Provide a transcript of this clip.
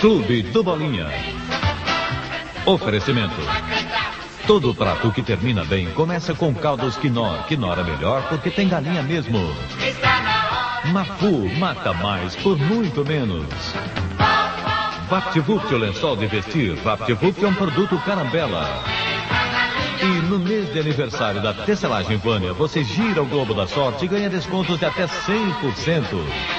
Clube do Bolinha. Oferecimento. Todo prato que termina bem começa com caldos Quinor. Quinor é melhor porque tem galinha mesmo. Mafu mata mais por muito menos. VaptVupt, o lençol de vestir. VaptVupt é um produto carambela. E no mês de aniversário da Tesselagem Vânia, você gira o Globo da Sorte e ganha descontos de até 100%.